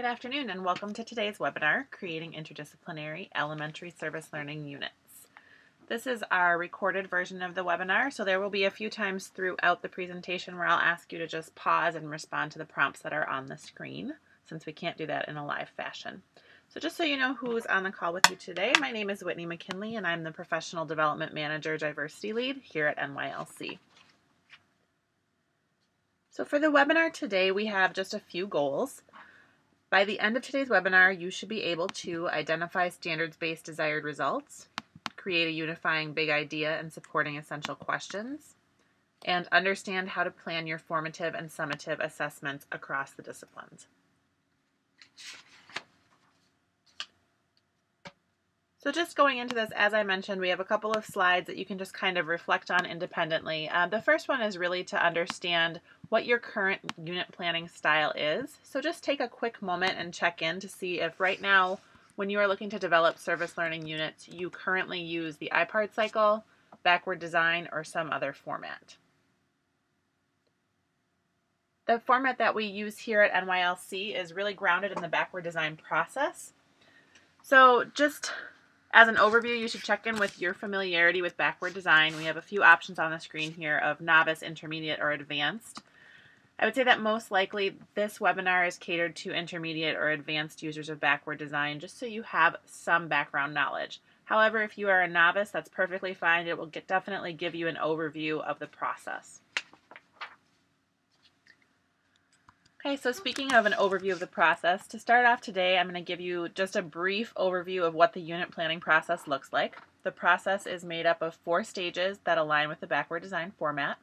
Good afternoon and welcome to today's webinar, Creating Interdisciplinary Elementary Service Learning Units. This is our recorded version of the webinar, so there will be a few times throughout the presentation where I'll ask you to just pause and respond to the prompts that are on the screen, since we can't do that in a live fashion. So just so you know who's on the call with you today, my name is Whitney McKinley and I'm the Professional Development Manager Diversity Lead here at NYLC. So for the webinar today, we have just a few goals. By the end of today's webinar, you should be able to identify standards-based desired results, create a unifying big idea and supporting essential questions, and understand how to plan your formative and summative assessments across the disciplines. So just going into this, as I mentioned, we have a couple of slides that you can just kind of reflect on independently. Uh, the first one is really to understand what your current unit planning style is. So just take a quick moment and check in to see if right now, when you are looking to develop service learning units, you currently use the IPARD cycle, backward design, or some other format. The format that we use here at NYLC is really grounded in the backward design process. So just as an overview, you should check in with your familiarity with backward design. We have a few options on the screen here of novice, intermediate, or advanced. I would say that most likely this webinar is catered to intermediate or advanced users of backward design, just so you have some background knowledge. However, if you are a novice, that's perfectly fine. It will get, definitely give you an overview of the process. Okay, so speaking of an overview of the process, to start off today, I'm going to give you just a brief overview of what the unit planning process looks like. The process is made up of four stages that align with the backward design format.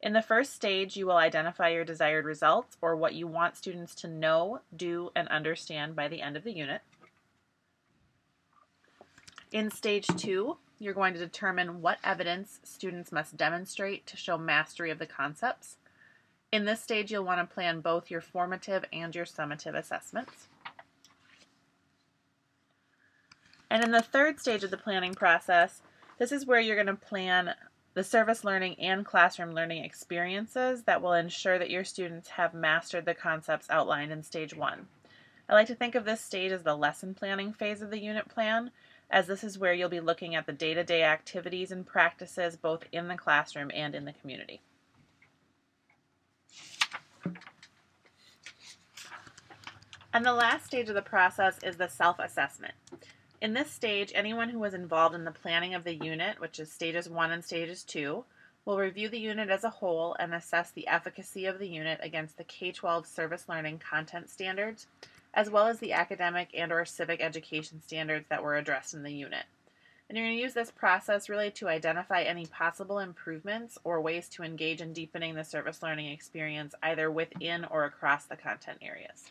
In the first stage, you will identify your desired results or what you want students to know, do, and understand by the end of the unit. In stage two, you're going to determine what evidence students must demonstrate to show mastery of the concepts. In this stage, you'll want to plan both your formative and your summative assessments. And in the third stage of the planning process, this is where you're going to plan the service learning and classroom learning experiences that will ensure that your students have mastered the concepts outlined in stage one. I like to think of this stage as the lesson planning phase of the unit plan, as this is where you'll be looking at the day-to-day -day activities and practices both in the classroom and in the community. And the last stage of the process is the self-assessment. In this stage, anyone who was involved in the planning of the unit, which is stages one and stages two, will review the unit as a whole and assess the efficacy of the unit against the K-12 service learning content standards, as well as the academic and or civic education standards that were addressed in the unit. And you're going to use this process really to identify any possible improvements or ways to engage in deepening the service learning experience either within or across the content areas.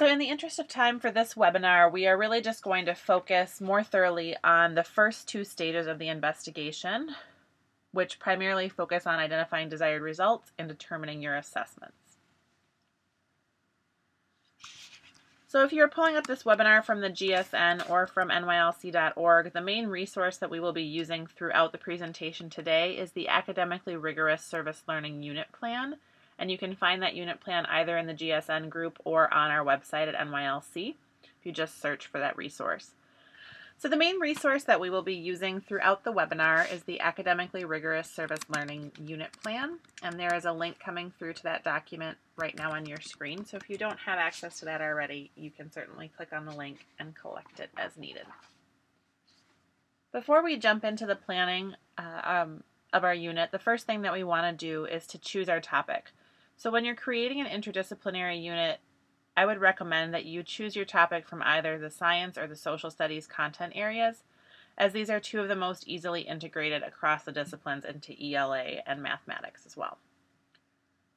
So in the interest of time for this webinar, we are really just going to focus more thoroughly on the first two stages of the investigation, which primarily focus on identifying desired results and determining your assessments. So if you're pulling up this webinar from the GSN or from nylc.org, the main resource that we will be using throughout the presentation today is the Academically Rigorous Service Learning Unit Plan, and you can find that unit plan either in the GSN group or on our website at NYLC if you just search for that resource. So the main resource that we will be using throughout the webinar is the Academically Rigorous Service Learning Unit Plan, and there is a link coming through to that document right now on your screen. So if you don't have access to that already, you can certainly click on the link and collect it as needed. Before we jump into the planning uh, um, of our unit, the first thing that we want to do is to choose our topic. So when you're creating an interdisciplinary unit, I would recommend that you choose your topic from either the science or the social studies content areas, as these are two of the most easily integrated across the disciplines into ELA and mathematics as well.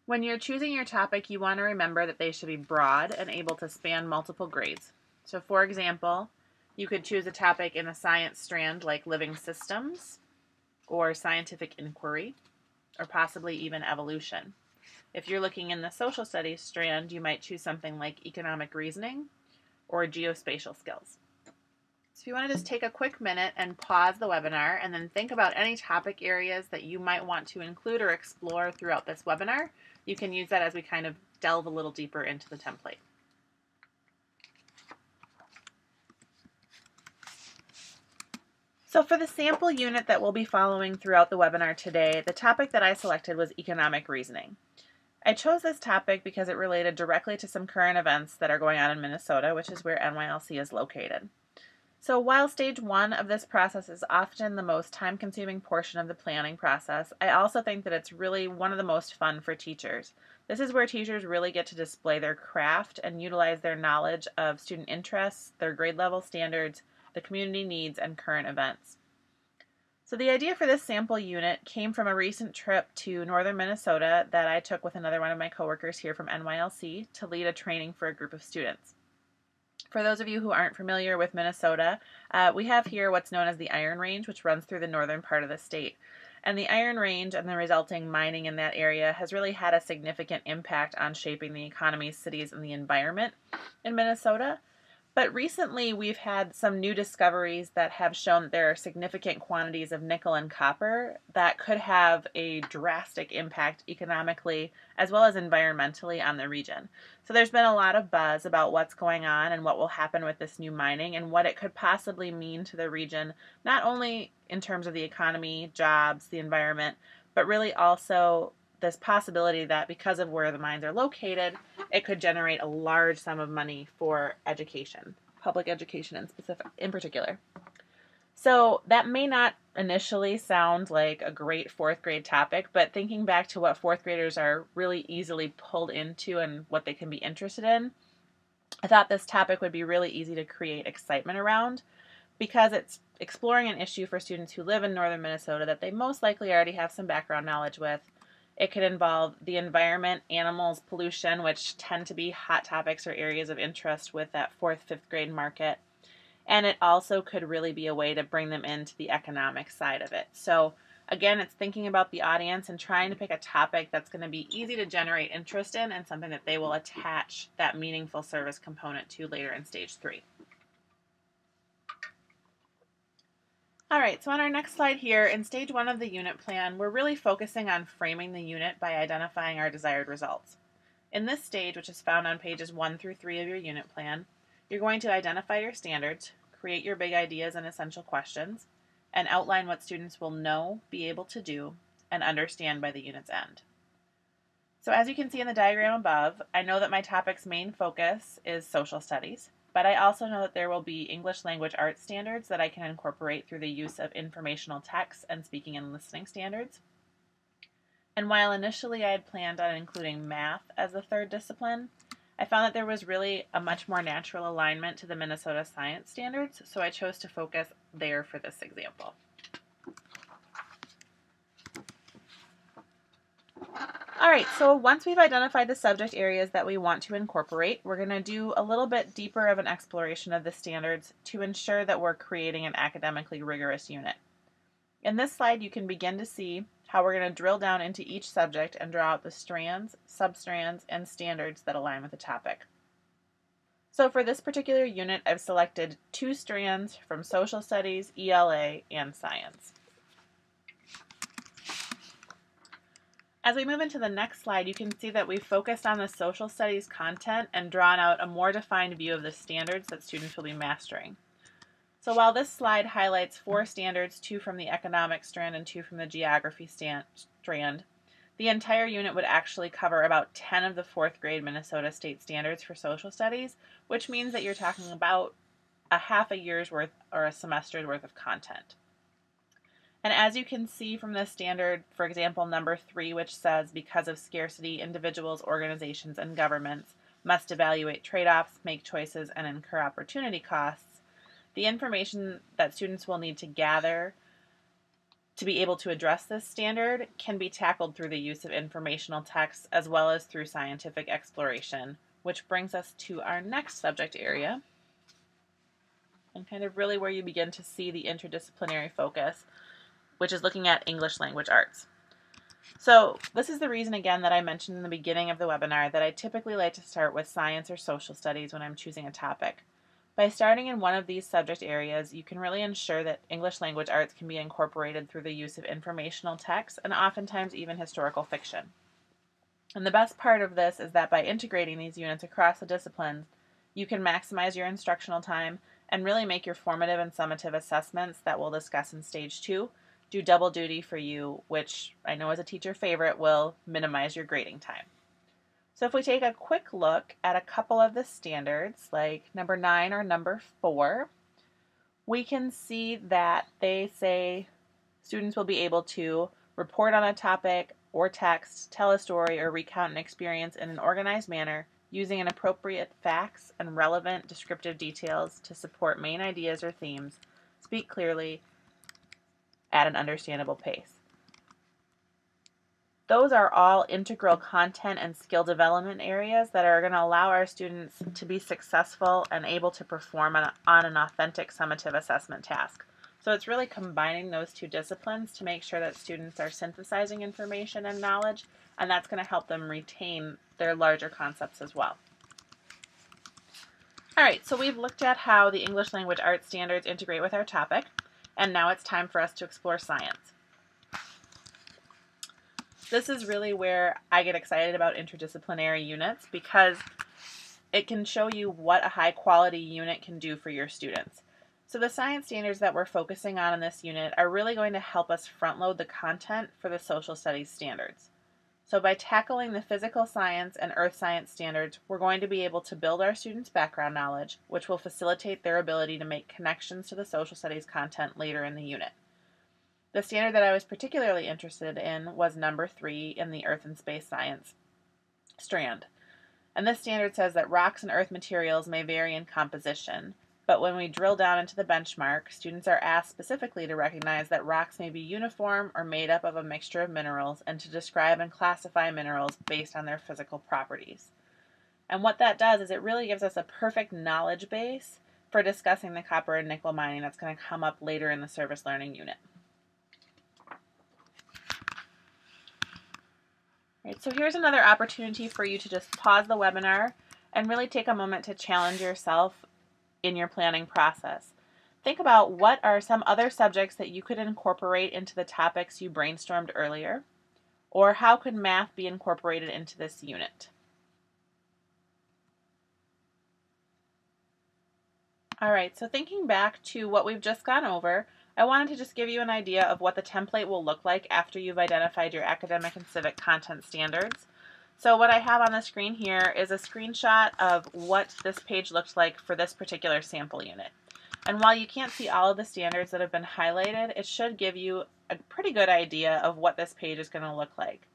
When you're choosing your topic, you want to remember that they should be broad and able to span multiple grades. So for example, you could choose a topic in a science strand like living systems, or scientific inquiry, or possibly even evolution. If you're looking in the social studies strand, you might choose something like economic reasoning or geospatial skills. So if you want to just take a quick minute and pause the webinar and then think about any topic areas that you might want to include or explore throughout this webinar, you can use that as we kind of delve a little deeper into the template. So for the sample unit that we'll be following throughout the webinar today, the topic that I selected was economic reasoning. I chose this topic because it related directly to some current events that are going on in Minnesota, which is where NYLC is located. So while stage one of this process is often the most time consuming portion of the planning process, I also think that it's really one of the most fun for teachers. This is where teachers really get to display their craft and utilize their knowledge of student interests, their grade level standards, the community needs, and current events. So the idea for this sample unit came from a recent trip to northern Minnesota that I took with another one of my coworkers here from NYLC to lead a training for a group of students. For those of you who aren't familiar with Minnesota, uh, we have here what's known as the Iron Range, which runs through the northern part of the state. And the Iron Range and the resulting mining in that area has really had a significant impact on shaping the economy, cities, and the environment in Minnesota. But recently, we've had some new discoveries that have shown that there are significant quantities of nickel and copper that could have a drastic impact economically as well as environmentally on the region. So, there's been a lot of buzz about what's going on and what will happen with this new mining and what it could possibly mean to the region, not only in terms of the economy, jobs, the environment, but really also this possibility that because of where the mines are located, it could generate a large sum of money for education, public education in specific in particular. So that may not initially sound like a great fourth grade topic, but thinking back to what fourth graders are really easily pulled into and what they can be interested in, I thought this topic would be really easy to create excitement around because it's exploring an issue for students who live in northern Minnesota that they most likely already have some background knowledge with it could involve the environment, animals, pollution, which tend to be hot topics or areas of interest with that fourth, fifth grade market. And it also could really be a way to bring them into the economic side of it. So, again, it's thinking about the audience and trying to pick a topic that's going to be easy to generate interest in and something that they will attach that meaningful service component to later in stage three. All right, so on our next slide here, in stage one of the unit plan, we're really focusing on framing the unit by identifying our desired results. In this stage, which is found on pages one through three of your unit plan, you're going to identify your standards, create your big ideas and essential questions, and outline what students will know, be able to do, and understand by the unit's end. So as you can see in the diagram above, I know that my topic's main focus is social studies. But I also know that there will be English language arts standards that I can incorporate through the use of informational text and speaking and listening standards. And while initially I had planned on including math as a third discipline, I found that there was really a much more natural alignment to the Minnesota science standards, so I chose to focus there for this example. All right, so once we've identified the subject areas that we want to incorporate, we're going to do a little bit deeper of an exploration of the standards to ensure that we're creating an academically rigorous unit. In this slide, you can begin to see how we're going to drill down into each subject and draw out the strands, substrands, and standards that align with the topic. So for this particular unit, I've selected two strands from social studies, ELA, and science. As we move into the next slide, you can see that we've focused on the social studies content and drawn out a more defined view of the standards that students will be mastering. So while this slide highlights four standards, two from the economic strand and two from the geography strand, the entire unit would actually cover about 10 of the fourth grade Minnesota state standards for social studies, which means that you're talking about a half a year's worth or a semester's worth of content. And as you can see from the standard, for example, number three, which says because of scarcity, individuals, organizations, and governments must evaluate trade offs, make choices, and incur opportunity costs, the information that students will need to gather to be able to address this standard can be tackled through the use of informational text as well as through scientific exploration, which brings us to our next subject area and kind of really where you begin to see the interdisciplinary focus which is looking at English language arts. So this is the reason again that I mentioned in the beginning of the webinar that I typically like to start with science or social studies when I'm choosing a topic. By starting in one of these subject areas, you can really ensure that English language arts can be incorporated through the use of informational text and oftentimes even historical fiction. And the best part of this is that by integrating these units across the disciplines, you can maximize your instructional time and really make your formative and summative assessments that we'll discuss in stage two do double duty for you, which I know as a teacher favorite will minimize your grading time. So if we take a quick look at a couple of the standards, like number nine or number four, we can see that they say students will be able to report on a topic or text, tell a story, or recount an experience in an organized manner using an appropriate facts and relevant descriptive details to support main ideas or themes, speak clearly at an understandable pace. Those are all integral content and skill development areas that are going to allow our students to be successful and able to perform on, on an authentic summative assessment task. So it's really combining those two disciplines to make sure that students are synthesizing information and knowledge, and that's going to help them retain their larger concepts as well. All right, so we've looked at how the English language arts standards integrate with our topic, and now it's time for us to explore science. This is really where I get excited about interdisciplinary units because it can show you what a high quality unit can do for your students. So the science standards that we're focusing on in this unit are really going to help us front load the content for the social studies standards. So by tackling the physical science and earth science standards, we're going to be able to build our students' background knowledge, which will facilitate their ability to make connections to the social studies content later in the unit. The standard that I was particularly interested in was number three in the earth and space science strand. And this standard says that rocks and earth materials may vary in composition, but when we drill down into the benchmark, students are asked specifically to recognize that rocks may be uniform or made up of a mixture of minerals and to describe and classify minerals based on their physical properties. And what that does is it really gives us a perfect knowledge base for discussing the copper and nickel mining that's going to come up later in the service learning unit. Right, so here's another opportunity for you to just pause the webinar and really take a moment to challenge yourself in your planning process. Think about what are some other subjects that you could incorporate into the topics you brainstormed earlier, or how could math be incorporated into this unit? All right, so thinking back to what we've just gone over, I wanted to just give you an idea of what the template will look like after you've identified your academic and civic content standards. So what I have on the screen here is a screenshot of what this page looked like for this particular sample unit. And while you can't see all of the standards that have been highlighted, it should give you a pretty good idea of what this page is going to look like.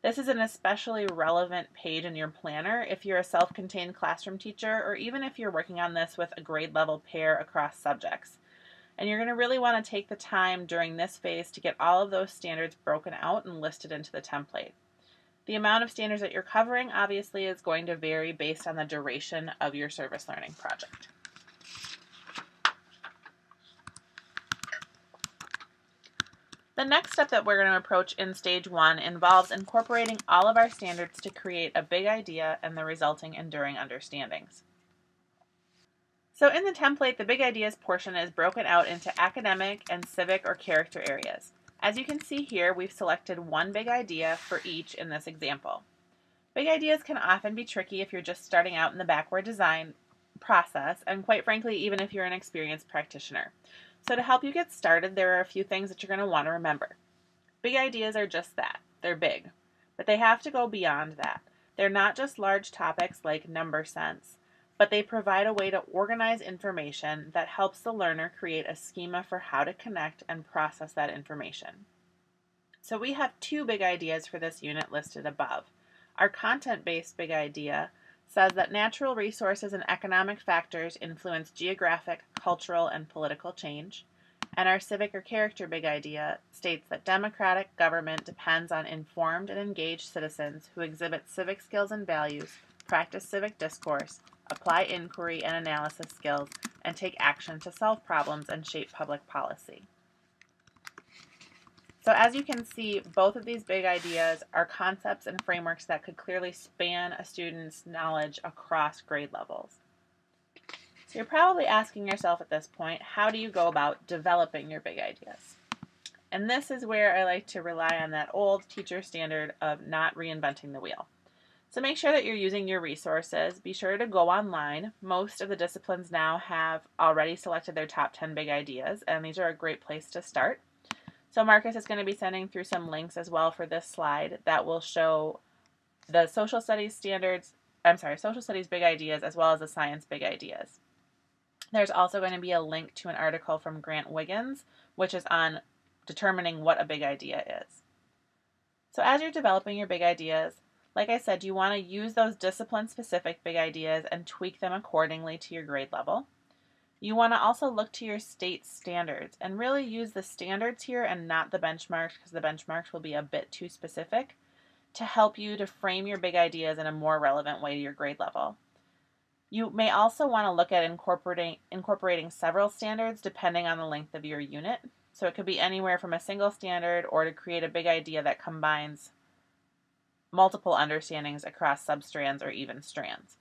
This is an especially relevant page in your planner if you're a self-contained classroom teacher or even if you're working on this with a grade level pair across subjects. And you're going to really want to take the time during this phase to get all of those standards broken out and listed into the template. The amount of standards that you're covering obviously is going to vary based on the duration of your service learning project. The next step that we're going to approach in stage one involves incorporating all of our standards to create a big idea and the resulting enduring understandings. So in the template, the big ideas portion is broken out into academic and civic or character areas. As you can see here, we've selected one big idea for each in this example. Big ideas can often be tricky if you're just starting out in the backward design process, and quite frankly, even if you're an experienced practitioner. So to help you get started, there are a few things that you're going to want to remember. Big ideas are just that. They're big. But they have to go beyond that. They're not just large topics like number sense but they provide a way to organize information that helps the learner create a schema for how to connect and process that information. So we have two big ideas for this unit listed above. Our content-based big idea says that natural resources and economic factors influence geographic, cultural, and political change. And our civic or character big idea states that democratic government depends on informed and engaged citizens who exhibit civic skills and values, practice civic discourse, apply inquiry and analysis skills, and take action to solve problems and shape public policy. So as you can see, both of these big ideas are concepts and frameworks that could clearly span a student's knowledge across grade levels. So you're probably asking yourself at this point, how do you go about developing your big ideas? And this is where I like to rely on that old teacher standard of not reinventing the wheel. So make sure that you're using your resources. Be sure to go online. Most of the disciplines now have already selected their top 10 big ideas, and these are a great place to start. So Marcus is going to be sending through some links as well for this slide that will show the social studies standards, I'm sorry, social studies big ideas as well as the science big ideas. There's also going to be a link to an article from Grant Wiggins, which is on determining what a big idea is. So as you're developing your big ideas, like I said, you want to use those discipline specific big ideas and tweak them accordingly to your grade level. You want to also look to your state standards and really use the standards here and not the benchmarks because the benchmarks will be a bit too specific to help you to frame your big ideas in a more relevant way to your grade level. You may also want to look at incorporating, incorporating several standards depending on the length of your unit. So it could be anywhere from a single standard or to create a big idea that combines multiple understandings across substrands or even strands.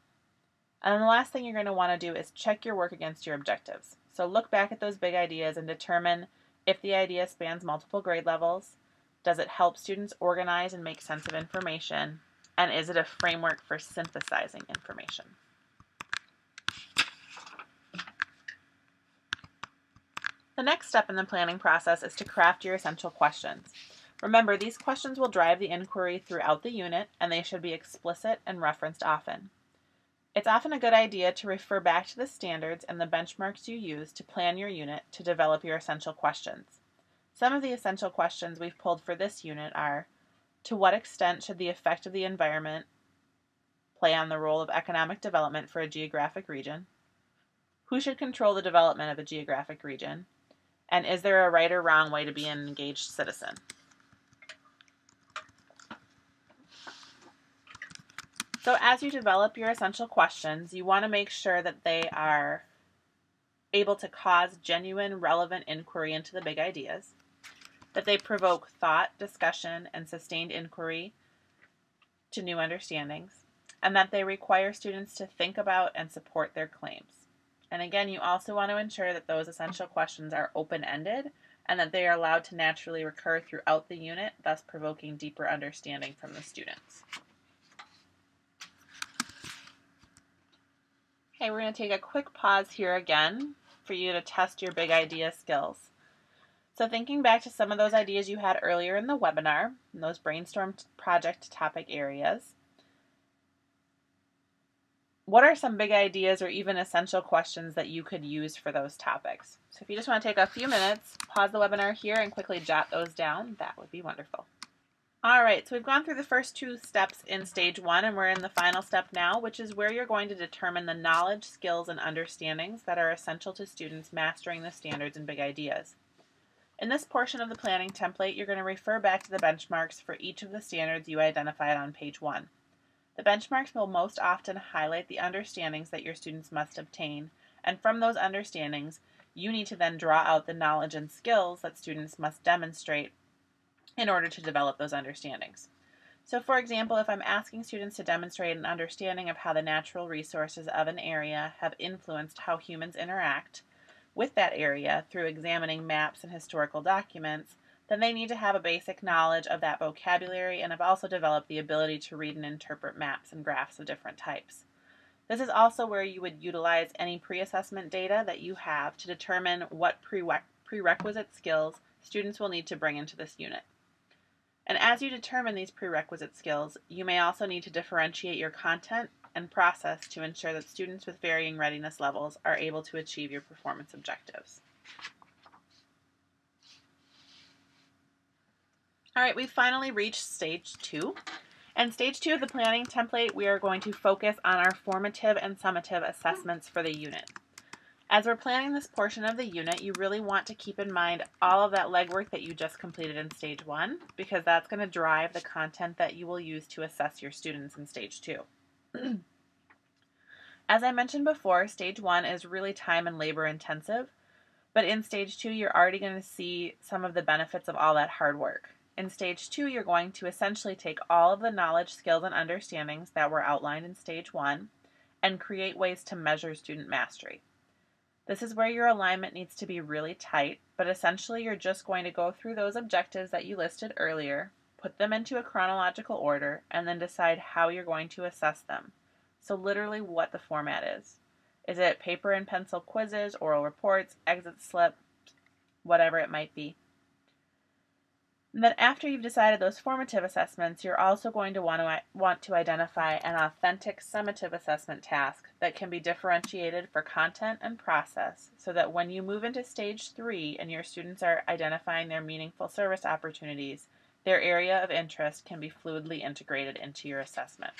And then the last thing you're going to want to do is check your work against your objectives. So look back at those big ideas and determine if the idea spans multiple grade levels, does it help students organize and make sense of information, and is it a framework for synthesizing information? The next step in the planning process is to craft your essential questions. Remember, these questions will drive the inquiry throughout the unit, and they should be explicit and referenced often. It's often a good idea to refer back to the standards and the benchmarks you use to plan your unit to develop your essential questions. Some of the essential questions we've pulled for this unit are To what extent should the effect of the environment play on the role of economic development for a geographic region? Who should control the development of a geographic region? And is there a right or wrong way to be an engaged citizen? So as you develop your essential questions, you want to make sure that they are able to cause genuine, relevant inquiry into the big ideas, that they provoke thought, discussion, and sustained inquiry to new understandings, and that they require students to think about and support their claims. And again, you also want to ensure that those essential questions are open-ended and that they are allowed to naturally recur throughout the unit, thus provoking deeper understanding from the students. Okay, we're going to take a quick pause here again for you to test your big idea skills. So thinking back to some of those ideas you had earlier in the webinar, those brainstorm project topic areas, what are some big ideas or even essential questions that you could use for those topics? So if you just want to take a few minutes, pause the webinar here and quickly jot those down, that would be wonderful. All right, so we've gone through the first two steps in stage one and we're in the final step now, which is where you're going to determine the knowledge, skills, and understandings that are essential to students mastering the standards and big ideas. In this portion of the planning template, you're going to refer back to the benchmarks for each of the standards you identified on page one. The benchmarks will most often highlight the understandings that your students must obtain, and from those understandings, you need to then draw out the knowledge and skills that students must demonstrate in order to develop those understandings. So for example, if I'm asking students to demonstrate an understanding of how the natural resources of an area have influenced how humans interact with that area through examining maps and historical documents, then they need to have a basic knowledge of that vocabulary and have also developed the ability to read and interpret maps and graphs of different types. This is also where you would utilize any pre-assessment data that you have to determine what prerequisite skills students will need to bring into this unit. And as you determine these prerequisite skills, you may also need to differentiate your content and process to ensure that students with varying readiness levels are able to achieve your performance objectives. All right, we've finally reached stage two. And stage two of the planning template, we are going to focus on our formative and summative assessments for the unit. As we're planning this portion of the unit, you really want to keep in mind all of that legwork that you just completed in stage one, because that's going to drive the content that you will use to assess your students in stage two. As I mentioned before, stage one is really time and labor intensive, but in stage two, you're already going to see some of the benefits of all that hard work. In stage two, you're going to essentially take all of the knowledge, skills, and understandings that were outlined in stage one and create ways to measure student mastery. This is where your alignment needs to be really tight, but essentially you're just going to go through those objectives that you listed earlier, put them into a chronological order, and then decide how you're going to assess them. So literally what the format is. Is it paper and pencil quizzes, oral reports, exit slip, whatever it might be? And then after you've decided those formative assessments, you're also going to want to want to identify an authentic summative assessment task that can be differentiated for content and process so that when you move into stage 3 and your students are identifying their meaningful service opportunities, their area of interest can be fluidly integrated into your assessment.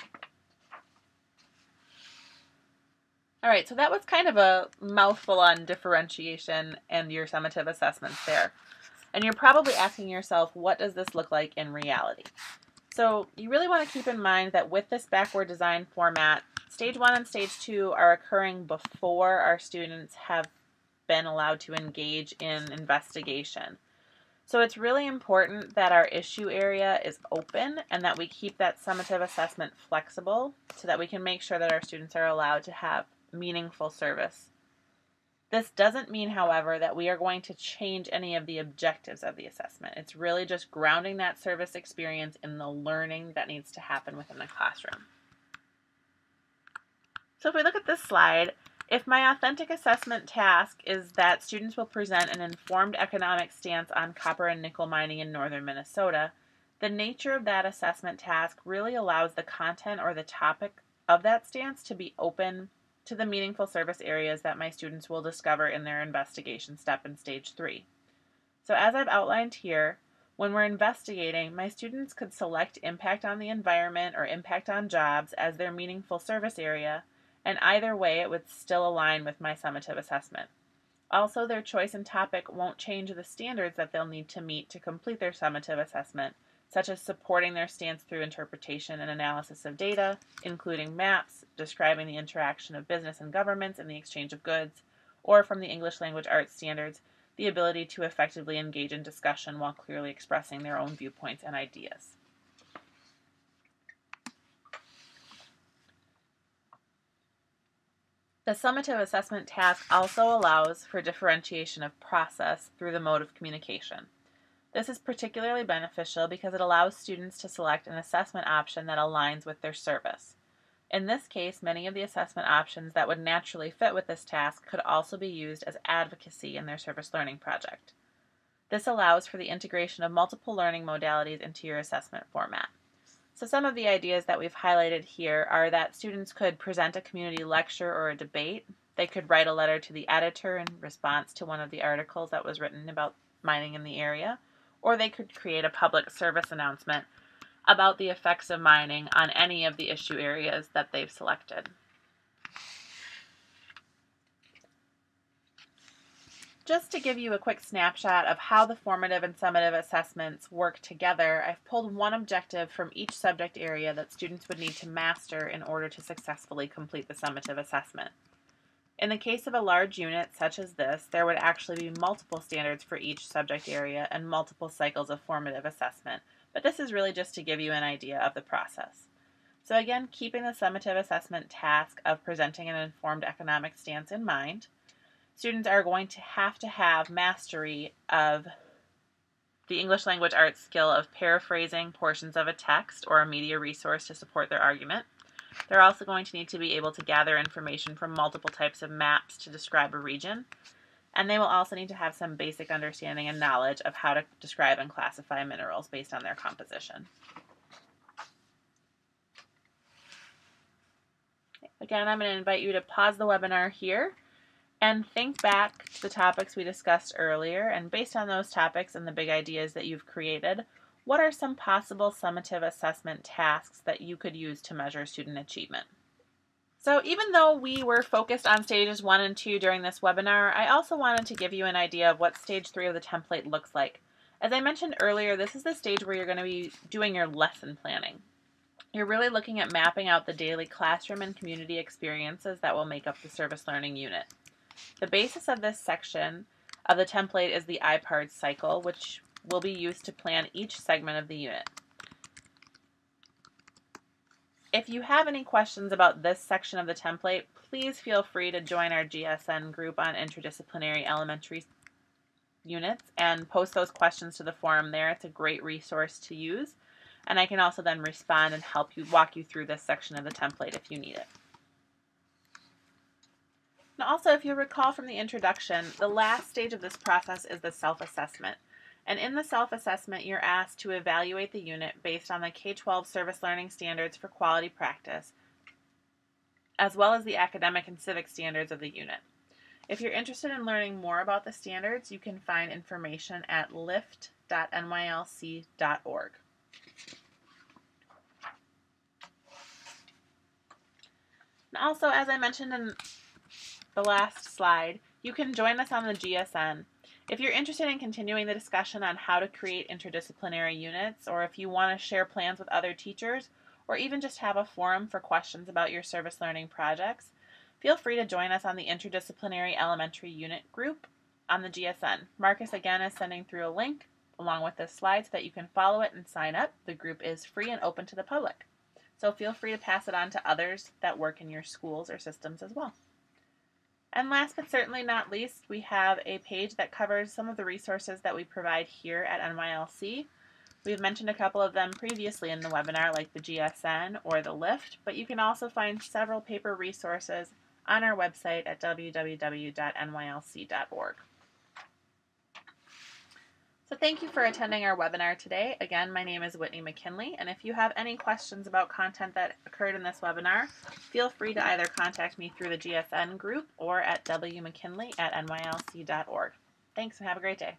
All right, so that was kind of a mouthful on differentiation and your summative assessments there. And you're probably asking yourself, what does this look like in reality? So you really want to keep in mind that with this backward design format, stage one and stage two are occurring before our students have been allowed to engage in investigation. So it's really important that our issue area is open and that we keep that summative assessment flexible so that we can make sure that our students are allowed to have meaningful service this doesn't mean, however, that we are going to change any of the objectives of the assessment. It's really just grounding that service experience in the learning that needs to happen within the classroom. So if we look at this slide, if my authentic assessment task is that students will present an informed economic stance on copper and nickel mining in northern Minnesota, the nature of that assessment task really allows the content or the topic of that stance to be open to the meaningful service areas that my students will discover in their investigation step in stage three. So as I've outlined here, when we're investigating, my students could select impact on the environment or impact on jobs as their meaningful service area, and either way it would still align with my summative assessment. Also, their choice in topic won't change the standards that they'll need to meet to complete their summative assessment, such as supporting their stance through interpretation and analysis of data, including maps, describing the interaction of business and governments and the exchange of goods, or from the English language arts standards, the ability to effectively engage in discussion while clearly expressing their own viewpoints and ideas. The summative assessment task also allows for differentiation of process through the mode of communication. This is particularly beneficial because it allows students to select an assessment option that aligns with their service. In this case, many of the assessment options that would naturally fit with this task could also be used as advocacy in their service learning project. This allows for the integration of multiple learning modalities into your assessment format. So some of the ideas that we've highlighted here are that students could present a community lecture or a debate. They could write a letter to the editor in response to one of the articles that was written about mining in the area or they could create a public service announcement about the effects of mining on any of the issue areas that they've selected. Just to give you a quick snapshot of how the formative and summative assessments work together, I've pulled one objective from each subject area that students would need to master in order to successfully complete the summative assessment. In the case of a large unit such as this, there would actually be multiple standards for each subject area and multiple cycles of formative assessment, but this is really just to give you an idea of the process. So again, keeping the summative assessment task of presenting an informed economic stance in mind, students are going to have to have mastery of the English language arts skill of paraphrasing portions of a text or a media resource to support their argument. They're also going to need to be able to gather information from multiple types of maps to describe a region. And they will also need to have some basic understanding and knowledge of how to describe and classify minerals based on their composition. Again, I'm going to invite you to pause the webinar here and think back to the topics we discussed earlier. And based on those topics and the big ideas that you've created, what are some possible summative assessment tasks that you could use to measure student achievement? So even though we were focused on stages one and two during this webinar, I also wanted to give you an idea of what stage three of the template looks like. As I mentioned earlier, this is the stage where you're going to be doing your lesson planning. You're really looking at mapping out the daily classroom and community experiences that will make up the service learning unit. The basis of this section of the template is the IPARD cycle, which will be used to plan each segment of the unit. If you have any questions about this section of the template, please feel free to join our GSN group on interdisciplinary elementary units and post those questions to the forum there. It's a great resource to use. And I can also then respond and help you walk you through this section of the template if you need it. And also, if you recall from the introduction, the last stage of this process is the self-assessment. And in the self-assessment, you're asked to evaluate the unit based on the K-12 Service Learning Standards for Quality Practice, as well as the academic and civic standards of the unit. If you're interested in learning more about the standards, you can find information at lift.nylc.org. And also, as I mentioned in the last slide, you can join us on the GSN. If you're interested in continuing the discussion on how to create interdisciplinary units, or if you want to share plans with other teachers, or even just have a forum for questions about your service learning projects, feel free to join us on the Interdisciplinary Elementary Unit group on the GSN. Marcus again is sending through a link along with this slide so that you can follow it and sign up. The group is free and open to the public. So feel free to pass it on to others that work in your schools or systems as well. And last but certainly not least, we have a page that covers some of the resources that we provide here at NYLC. We've mentioned a couple of them previously in the webinar, like the GSN or the LIFT, but you can also find several paper resources on our website at www.nylc.org. So thank you for attending our webinar today. Again, my name is Whitney McKinley, and if you have any questions about content that occurred in this webinar, feel free to either contact me through the GSN group or at wmckinley at nylc.org. Thanks and have a great day.